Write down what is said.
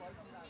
Welcome back.